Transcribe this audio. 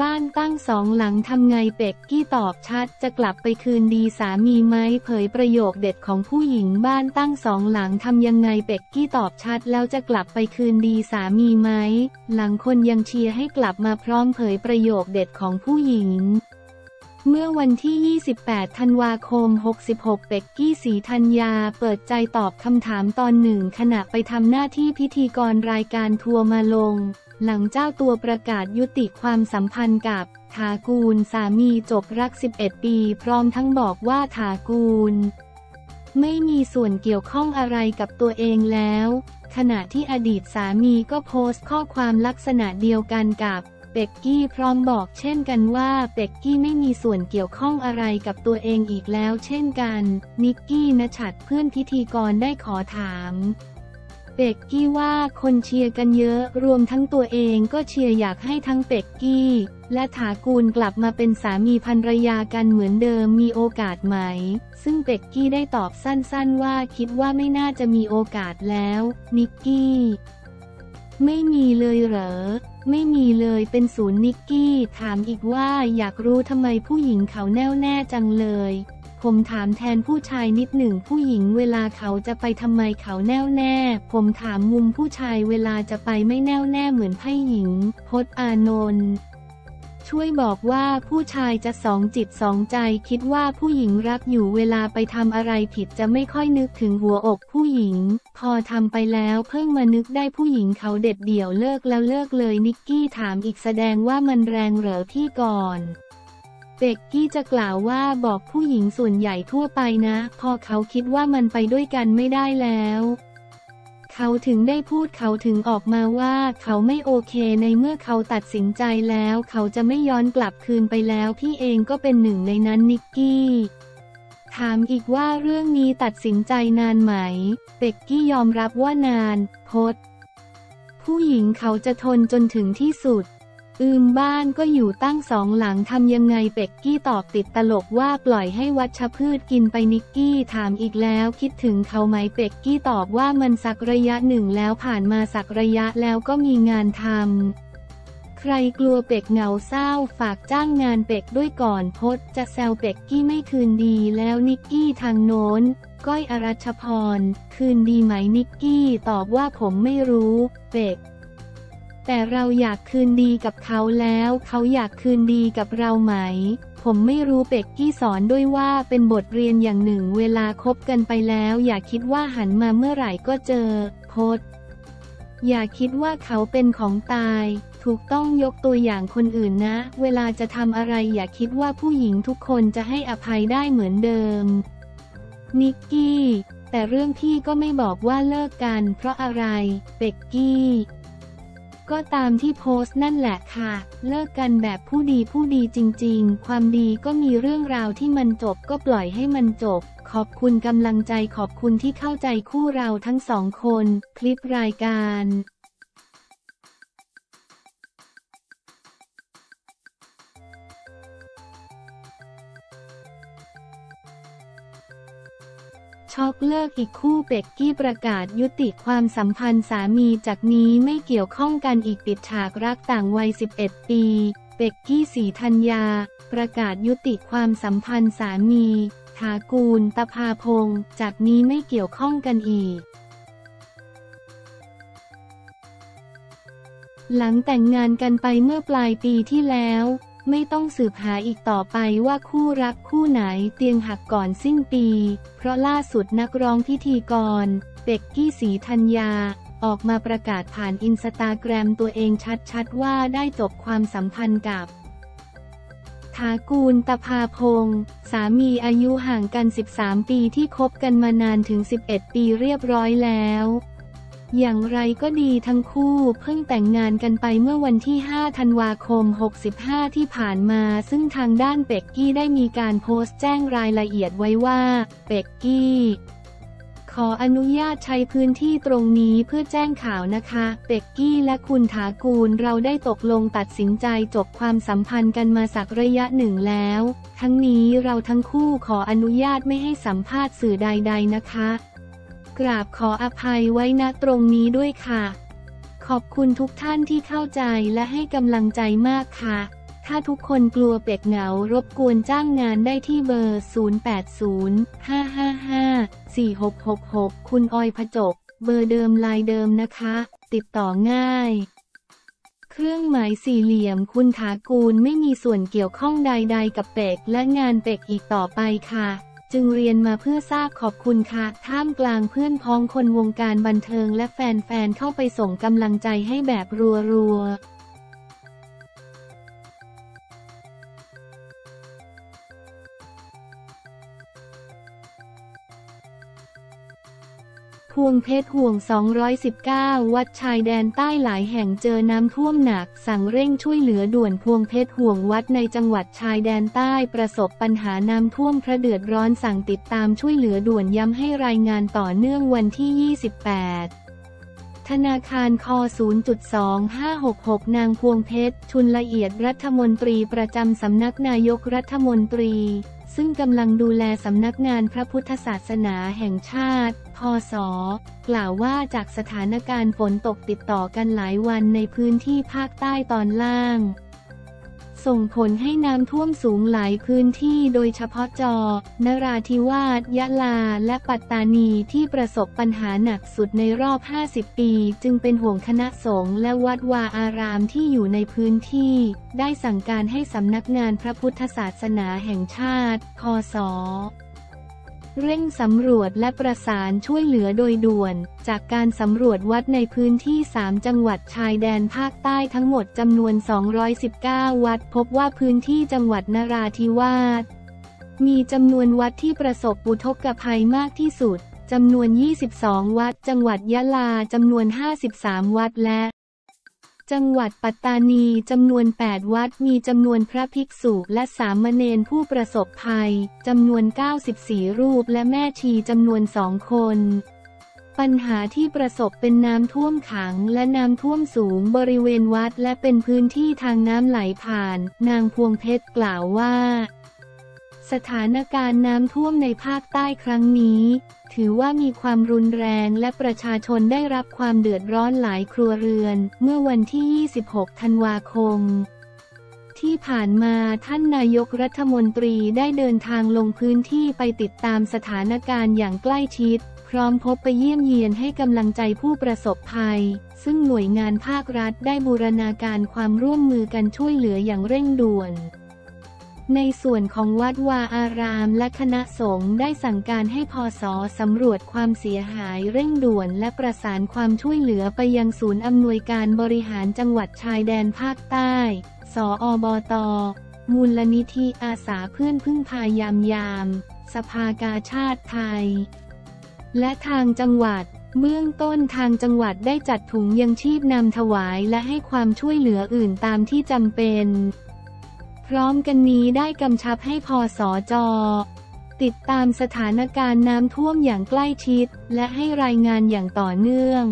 บ้านตั้งสองหลังทำไงเป็กกี้ตอบชัดจะกลับไปคืนดีสามีไหมเผยประโยคเด็ดของผู้หญิงบ้านตั้งสองหลังทำยังไงเป็กกี้ตอบชัดแล้วจะกลับไปคืนดีสามีไหมหลังคนยังเชียร์ให้กลับมาพร้อมเผยประโยคเด็ดของผู้หญิง เมื่อวันที่ 28 ธันวาคม 66 เป็กกี้สีธัญญา เปิดใจตอบคำถามตอนหนึ่งขณะไปทำหน้าที่พิธีกรรายการทัวร์มาลง หลังเจ้าตัวประกาศยุติความสัมพันธ์กับถากูลสามีจบรัก 11 ปี พร้อมทั้งบอกว่าถากูล ไม่มีส่วนเกี่ยวข้องอะไรกับตัวเองแล้ว ขณะที่อดีตสามีก็โพสต์ข้อความลักษณะเดียวกันกับ เป็กกี้พร้อมบอกเช่นกันว่าเป็กกี้ไม่มีส่วนเกี่ยวข้องอะไรกับตัวเองอีกแล้วเช่นกัน นิกกี้นชัดเพื่อนพิธีกรได้ขอถามเป็กกี้ว่าคนเชียร์กันเยอะ รวมทั้งตัวเองก็เชียร์อยากให้ทั้งเป็กกี้ และถากูลกลับมาเป็นสามีภรรยากันเหมือนเดิมมีโอกาสไหม ซึ่งเป็กกี้ได้ตอบสั้นๆว่าคิดว่าไม่น่าจะมีโอกาสแล้ว นิกกี้ ไม่มีเลยเหรอ ไม่มีเลยเป็นศูนย์นิกกี้ ถามอีกว่าอยากรู้ทำไมผู้หญิงเขาแน่วแน่จังเลย ผมถามแทนผู้ชายนิดหนึ่งผู้หญิงเวลาเขาจะไปทำไมเขาแน่วแน่ ผมถามมุมผู้ชายเวลาจะไปไม่แน่วแน่เหมือนไพ่หญิงพศอานนท์ ช่วยบอกว่าผู้ชายจะสองจิตสองใจคิดว่าผู้หญิงรักอยู่เวลาไปทำอะไรผิดจะไม่ค่อยนึกถึงหัวอกผู้หญิง พอทำไปแล้วเพิ่งมานึกได้ผู้หญิงเขาเด็ดเดี่ยวเลิกแล้วเลิกเลยนิกกี้ถามอีกแสดงว่ามันแรงเหรอพี่ก่อนเป็กกี้จะกล่าวว่าบอกผู้หญิงส่วนใหญ่ทั่วไปนะ พอเขาคิดว่ามันไปด้วยกันไม่ได้แล้ว เขาถึงได้พูดเขาถึงออกมาว่าเขาไม่โอเคในเมื่อเขาตัดสินใจแล้ว เขาจะไม่ย้อนกลับคืนไปแล้ว พี่เองก็เป็นหนึ่งในนั้นนิกกี้ถามอีกว่าเรื่องนี้ตัดสินใจนานไหม เป็กกี้ยอมรับว่านาน พด ผู้หญิงเขาจะทนจนถึงที่สุด อืมบ้านก็อยู่ตั้งสองหลังทำยังไงเป็กกี้ตอบติดตลกว่าปล่อยให้วัชพืชกินไปนิกกี้ถามอีกแล้วคิดถึงเขาไหมเป็กกี้ตอบว่ามันสักระยะหนึ่งแล้วผ่านมาสักระยะแล้วก็มีงานทำใครกลัวเป็กเหงาเศร้าฝากจ้างงานเป็กด้วยก่อนพดจะแซวเป็กกี้ไม่คืนดีแล้วนิกกี้ทางโน้นก้อยอรัชพร คืนดีไหมนิกกี้ตอบว่าผมไม่รู้ เป็ก แต่เราอยากคืนดีกับเขาแล้ว เขาอยากคืนดีกับเราไหม ผมไม่รู้เป็กกี้สอนด้วยว่าเป็นบทเรียนอย่างหนึ่งเวลาคบกันไปแล้ว อย่าคิดว่าหันมาเมื่อไหร่ก็เจอโพสต์อย่าคิดว่าเขาเป็นของตาย ถูกต้องยกตัวอย่างคนอื่นนะ เวลาจะทำอะไรอย่าคิดว่าผู้หญิงทุกคนจะให้อภัยได้เหมือนเดิม นิกกี้ แต่เรื่องพี่ก็ไม่บอกว่าเลิกกันเพราะอะไร เป็กกี้ ก็ตามที่โพสต์นั่นแหละค่ะ เลิกกันแบบผู้ดีผู้ดีจริงๆ ความดีก็มีเรื่องราวที่มันจบก็ปล่อยให้มันจบ ขอบคุณกำลังใจขอบคุณที่เข้าใจคู่เราทั้งสองคน คลิปรายการ ช็อกเลิกอีกคู่เป็กกี้ประกาศยุติความสัมพันธ์สามีจากนี้ไม่เกี่ยวข้องกันอีกปิดฉากรักต่างวัย 11 ปี เป็กกี้สีธัญญา ประกาศยุติความสัมพันธ์สามีถากูลตะพาพงศ์จากนี้ไม่เกี่ยวข้องกันอีกหลังแต่งงานกันไปเมื่อปลายปีที่แล้ว ไม่ต้องสืบหาอีกต่อไปว่าคู่รักคู่ไหนเตียงหักก่อนสิ้นปี เพราะล่าสุดนักร้องพิธีกร เป็กกี้สีธัญญา ออกมาประกาศผ่านอินสตาแกรมตัวเองชัดๆว่าได้จบความสัมพันธ์กับถากูลตะพาพงศ์สามีอายุห่างกัน 13 ปีที่คบกันมานานถึง 11 ปีเรียบร้อยแล้ว อย่างไรก็ดีทั้งคู่เพิ่งแต่งงานกันไปเมื่อวันที่ 5 ธันวาคม 65 ที่ผ่านมา ซึ่งทางด้านเป็กกี้ได้มีการโพสต์แจ้งรายละเอียดไว้ว่า เป็กกี้ ขออนุญาตใช้พื้นที่ตรงนี้เพื่อแจ้งข่าวนะคะ เป็กกี้และคุณถากูลเราได้ตกลงตัดสินใจจบความสัมพันธ์กันมาสักระยะหนึ่งแล้ว ทั้งนี้เราทั้งคู่ขออนุญาตไม่ให้สัมภาษณ์สื่อใด ๆ นะคะ กราบขออภัยไว้ณตรงนี้ด้วยค่ะ ขอบคุณทุกท่านที่เข้าใจและให้กำลังใจมากค่ะ ถ้าทุกคนกลัวเป็กเหงารบกวนจ้างงานได้ที่เบอร์ 0805554666 คุณออยพจก เบอร์เดิมลายเดิมนะคะ ติดต่อง่าย เครื่องหมายสี่เหลี่ยมคุณถากูลไม่มีส่วนเกี่ยวข้องใด ๆ กับเป็กและงานเป็กอีกต่อไปค่ะ จึงเรียนมาเพื่อทราบขอบคุณค่ะ ท่ามกลางเพื่อนพ้องคนวงการบันเทิงและแฟนๆ เข้าไปส่งกำลังใจให้แบบรัวๆ พวงเพชรห่วง 219 วัดชายแดนใต้หลายแห่งเจอน้ำท่วมหนัก สั่งเร่งช่วยเหลือด่วนพวงเพชรห่วงวัดในจังหวัดชายแดนใต้ประสบปัญหาน้ำท่วมพระเดือดร้อนสั่งติดตามช่วยเหลือด่วนย้ำให้รายงานต่อเนื่องวันที่ 28 ธนาคารค0.2566 นางพวงเพชร ชุนละเอียดรัฐมนตรีประจำสำนักนายกรัฐมนตรี ซึ่งกำลังดูแลสำนักงานพระพุทธศาสนาแห่งชาติ พศ กล่าวว่าจากสถานการณ์ฝนตกติดต่อกันหลายวันในพื้นที่ภาคใต้ตอนล่าง ส่งผลให้น้ำท่วมสูงหลายพื้นที่โดยเฉพาะจอ นราธิวาส ยะลา และปัตตานีที่ประสบปัญหาหนักสุดในรอบ 50 ปี จึงเป็นห่วงคณะสงฆ์และวัดวาอารามที่อยู่ในพื้นที่ ได้สั่งการให้สำนักงานพระพุทธศาสนาแห่งชาติ คส เร่งสำรวจและประสานช่วยเหลือโดยด่วน จากการสำรวจวัดในพื้นที่ 3 จังหวัดชายแดนภาคใต้ทั้งหมดจำนวน 219 วัด พบว่าพื้นที่จังหวัดนราธิวาสมีจำนวนวัดที่ประสบอุทกภัยมากที่สุดจำนวน 22 วัด จังหวัดยะลาจำนวน 53 วัดและ จังหวัดปัตตานีจำนวน 8 วัดมีจำนวนพระภิกษุและสามเณรผู้ประสบภัยจำนวน 94 รูปและแม่ชีจำนวนสองคน ปัญหาที่ประสบเป็นน้ำท่วมขังและน้ำท่วมสูงบริเวณวัดและเป็นพื้นที่ทางน้ำไหลผ่าน นางพวงเพชรกล่าวว่า สถานการณ์น้ำท่วมในภาคใต้ครั้งนี้ ถือว่ามีความรุนแรงและประชาชนได้รับความเดือดร้อนหลายครัวเรือน เมื่อวันที่ 26 ธันวาคม ที่ผ่านมาท่านนายกรัฐมนตรีได้เดินทางลงพื้นที่ไปติดตามสถานการณ์อย่างใกล้ชิด พร้อมพบไปเยี่ยมเยียนให้กำลังใจผู้ประสบภัย ซึ่งหน่วยงานภาครัฐได้บูรณาการความร่วมมือกันช่วยเหลืออย่างเร่งด่วน ในส่วนของวัดวาอารามและคณะสงฆ์ได้สั่งการให้พศสำรวจความเสียหายเร่งด่วนและประสานความช่วยเหลือไปยังศูนย์อำนวยการบริหารจังหวัดชายแดนภาคใต้ สอบต มูลนิธิอาสาเพื่อนพึ่งพายามยาม สภากาชาติไทย และทางจังหวัดเบื้องต้นทางจังหวัดได้จัดถุงยังชีพนำถวายและให้ความช่วยเหลืออื่นตามที่จำเป็น พร้อมกันนี้ได้กำชับให้พอสอจอติดตามสถานการณ์น้ำท่วมอย่างใกล้ชิด และให้รายงานอย่างต่อเนื่อง